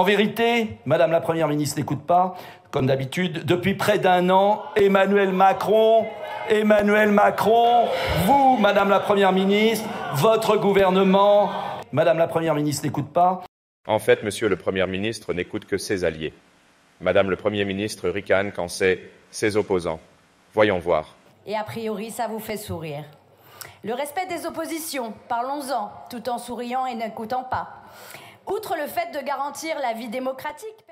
En vérité, Madame la Première ministre n'écoute pas, comme d'habitude, depuis près d'un an, Emmanuel Macron, Emmanuel Macron, vous, Madame la Première ministre, votre gouvernement, Madame la Première ministre n'écoute pas. En fait, Monsieur le Premier ministre n'écoute que ses alliés. Madame le Premier ministre ricane quand c'est ses opposants. Voyons voir. Et a priori, ça vous fait sourire. Le respect des oppositions, parlons-en, tout en souriant et n'écoutant pas. Outre le fait de garantir la vie démocratique,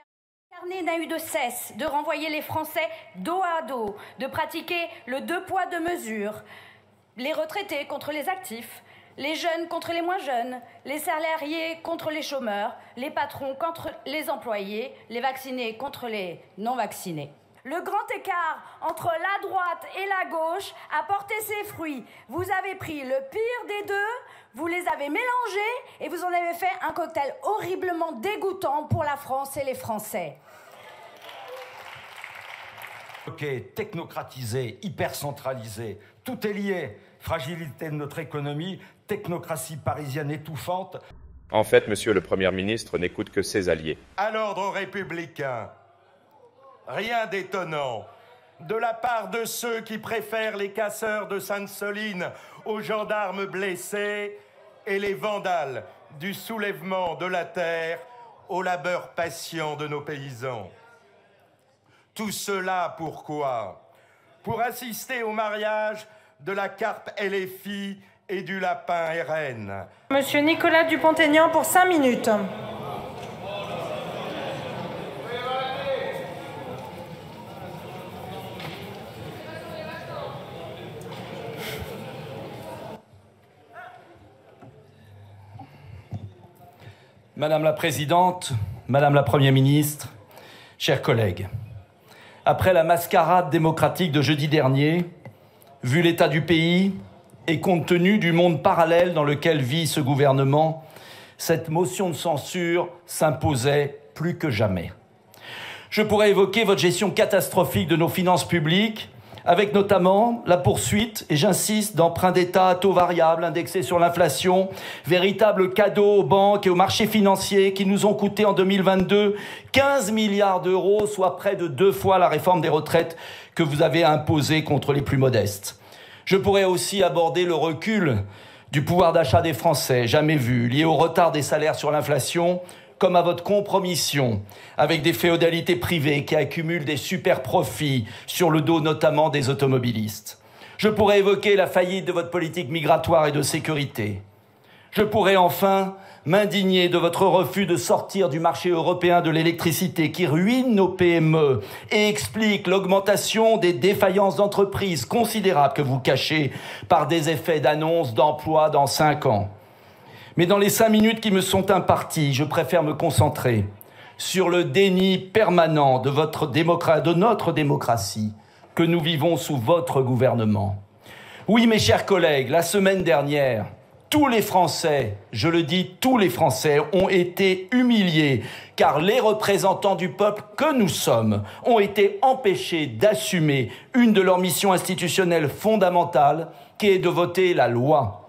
Carnet n'a eu de cesse de renvoyer les Français dos à dos, de pratiquer le deux poids deux mesures, les retraités contre les actifs, les jeunes contre les moins jeunes, les salariés contre les chômeurs, les patrons contre les employés, les vaccinés contre les non vaccinés. Le grand écart entre la droite et la gauche a porté ses fruits. Vous avez pris le pire des deux, vous les avez mélangés et vous en avez fait un cocktail horriblement dégoûtant pour la France et les Français. Ok, technocratisé, hyper centralisé, tout est lié. Fragilité de notre économie, technocratie parisienne étouffante. En fait, Monsieur le Premier ministre n'écoute que ses alliés. À l'ordre républicain, rien d'étonnant de la part de ceux qui préfèrent les casseurs de Sainte-Soline aux gendarmes blessés et les vandales du soulèvement de la terre au labeur patient de nos paysans. Tout cela pourquoi? Pour assister au mariage de la carpe LFI et du lapin RN. Monsieur Nicolas Dupont-Aignan pour cinq minutes. Madame la Présidente, Madame la Première ministre, chers collègues, après la mascarade démocratique de jeudi dernier, vu l'état du pays et compte tenu du monde parallèle dans lequel vit ce gouvernement, cette motion de censure s'imposait plus que jamais. Je pourrais évoquer votre gestion catastrophique de nos finances publiques, avec notamment la poursuite, et j'insiste, d'emprunts d'État à taux variables indexés sur l'inflation, véritable cadeau aux banques et aux marchés financiers qui nous ont coûté en 2022 15 milliards d'euros, soit près de deux fois la réforme des retraites que vous avez imposée contre les plus modestes. Je pourrais aussi aborder le recul du pouvoir d'achat des Français, jamais vu, lié au retard des salaires sur l'inflation, comme à votre compromission avec des féodalités privées qui accumulent des super profits sur le dos notamment des automobilistes. Je pourrais évoquer la faillite de votre politique migratoire et de sécurité. Je pourrais enfin m'indigner de votre refus de sortir du marché européen de l'électricité qui ruine nos PME et explique l'augmentation des défaillances d'entreprises considérables que vous cachez par des effets d'annonce d'emploi dans cinq ans. Mais dans les cinq minutes qui me sont imparties, je préfère me concentrer sur le déni permanent de, votre de notre démocratie que nous vivons sous votre gouvernement. Oui, mes chers collègues, la semaine dernière, tous les Français, je le dis, tous les Français ont été humiliés car les représentants du peuple que nous sommes ont été empêchés d'assumer une de leurs missions institutionnelles fondamentales qui est de voter la loi.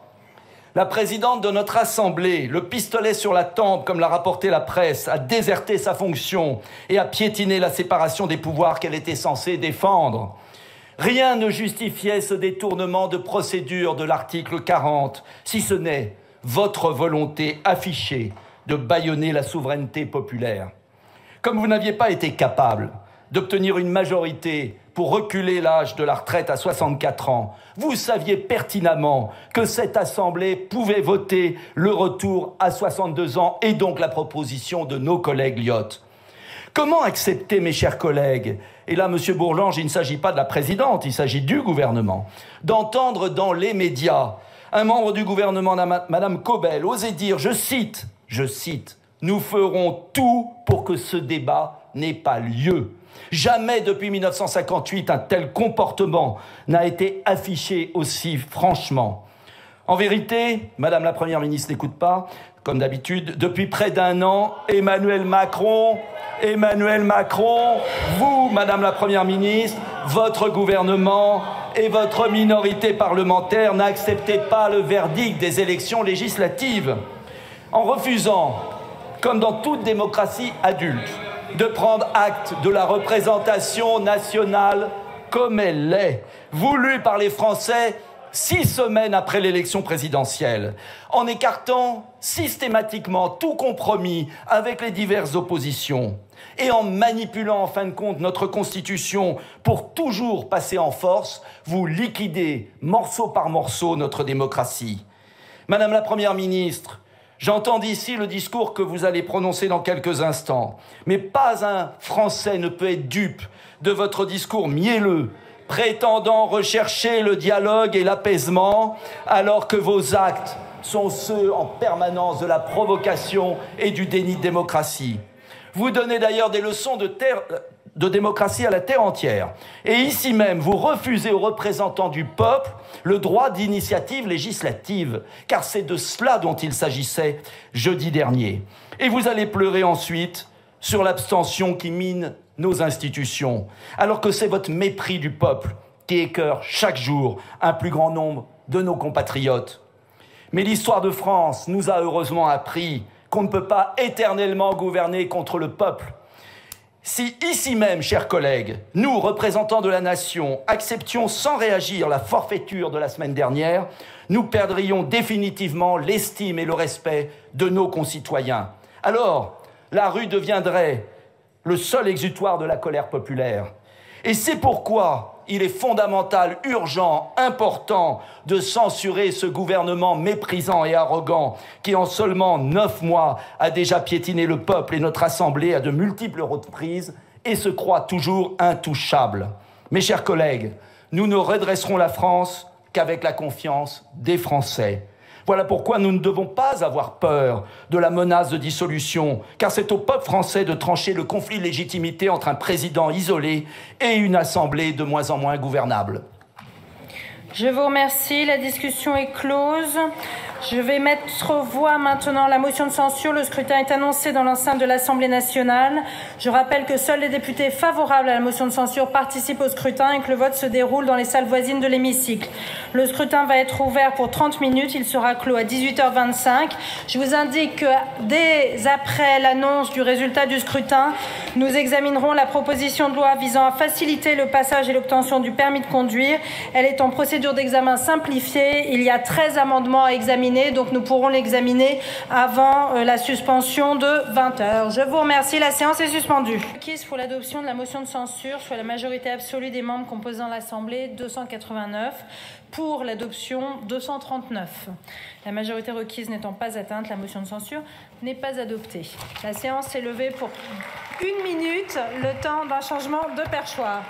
La présidente de notre Assemblée, le pistolet sur la tempe, comme l'a rapporté la presse, a déserté sa fonction et a piétiné la séparation des pouvoirs qu'elle était censée défendre. Rien ne justifiait ce détournement de procédure de l'article 40, si ce n'est votre volonté affichée de bâillonner la souveraineté populaire. Comme vous n'aviez pas été capable d'obtenir une majorité pour reculer l'âge de la retraite à 64 ans, vous saviez pertinemment que cette Assemblée pouvait voter le retour à 62 ans et donc la proposition de nos collègues Lyotte. Comment accepter, mes chers collègues, et là, Monsieur Bourlange, il ne s'agit pas de la présidente, il s'agit du gouvernement, d'entendre dans les médias un membre du gouvernement, Madame Cobel, oser dire, je cite, je cite, nous ferons tout pour que ce débat n'ait pas lieu. Jamais depuis 1958 un tel comportement n'a été affiché aussi franchement. En vérité, Madame la Première ministre n'écoute pas, comme d'habitude, depuis près d'un an, Emmanuel Macron, Emmanuel Macron, vous, Madame la Première ministre, votre gouvernement et votre minorité parlementaire n'acceptez pas le verdict des élections législatives. En refusant comme dans toute démocratie adulte, de prendre acte de la représentation nationale comme elle l'est, voulue par les Français six semaines après l'élection présidentielle, en écartant systématiquement tout compromis avec les diverses oppositions et en manipulant en fin de compte notre Constitution pour toujours passer en force, vous liquidez morceau par morceau notre démocratie. Madame la Première ministre, J'entends d'ici le discours que vous allez prononcer dans quelques instants, mais pas un Français ne peut être dupe de votre discours mielleux, prétendant rechercher le dialogue et l'apaisement, alors que vos actes sont ceux en permanence de la provocation et du déni de démocratie. Vous donnez d'ailleurs des leçons de, de, démocratie à la terre entière. Et ici même, vous refusez aux représentants du peuple le droit d'initiative législative, car c'est de cela dont il s'agissait jeudi dernier. Et vous allez pleurer ensuite sur l'abstention qui mine nos institutions, alors que c'est votre mépris du peuple qui écœure chaque jour un plus grand nombre de nos compatriotes. Mais l'histoire de France nous a heureusement appris qu'on ne peut pas éternellement gouverner contre le peuple. Si ici même, chers collègues, nous, représentants de la nation, acceptions sans réagir la forfaiture de la semaine dernière, nous perdrions définitivement l'estime et le respect de nos concitoyens. Alors, la rue deviendrait le seul exutoire de la colère populaire. Et c'est pourquoi il est fondamental, urgent, important de censurer ce gouvernement méprisant et arrogant qui, en seulement neuf mois, a déjà piétiné le peuple et notre Assemblée à de multiples reprises et se croit toujours intouchable. Mes chers collègues, nous ne redresserons la France qu'avec la confiance des Français. Voilà pourquoi nous ne devons pas avoir peur de la menace de dissolution, car c'est au peuple français de trancher le conflit de légitimité entre un président isolé et une assemblée de moins en moins gouvernable. Je vous remercie. La discussion est close. Je vais mettre aux voix maintenant la motion de censure. Le scrutin est annoncé dans l'enceinte de l'Assemblée nationale. Je rappelle que seuls les députés favorables à la motion de censure participent au scrutin et que le vote se déroule dans les salles voisines de l'hémicycle. Le scrutin va être ouvert pour 30 minutes. Il sera clos à 18h25. Je vous indique que dès après l'annonce du résultat du scrutin, nous examinerons la proposition de loi visant à faciliter le passage et l'obtention du permis de conduire. Elle est en procédure d'examen simplifiée. Il y a 13 amendements à examiner donc nous pourrons l'examiner avant euh, la suspension de 20 heures. Je vous remercie. La séance est suspendue. Acquise pour l'adoption de la motion de censure, soit la majorité absolue des membres composant l'Assemblée, 289. Pour l'adoption, 239. La majorité requise n'étant pas atteinte, la motion de censure n'est pas adoptée. La séance est levée pour une minute, le temps d'un changement de perchoir.